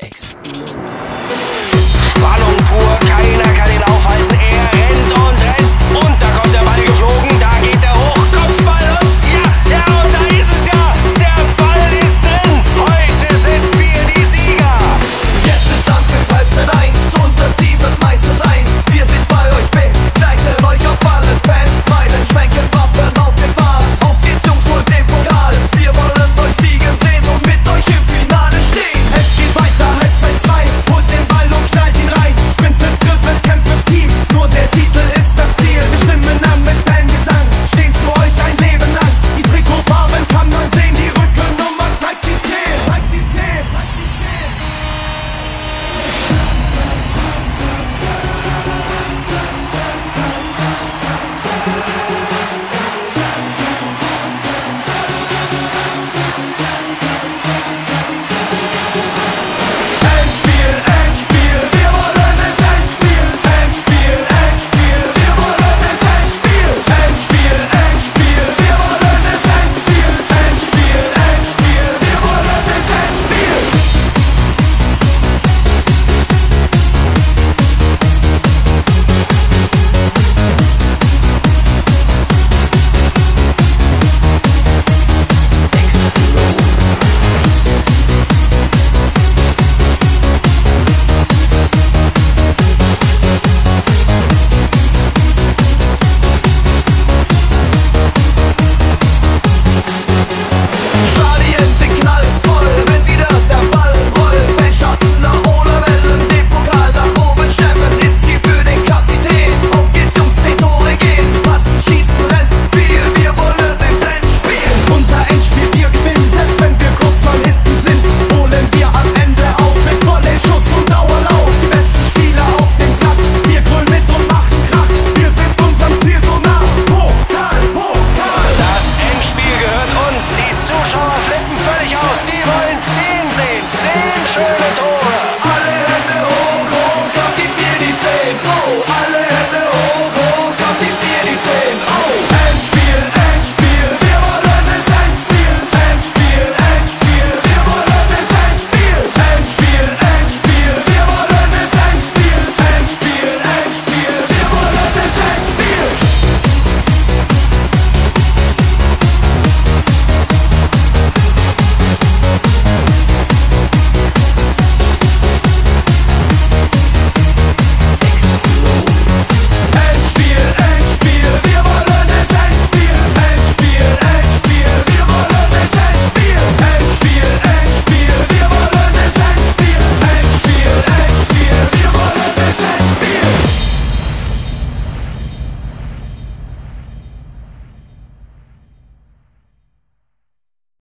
Explode.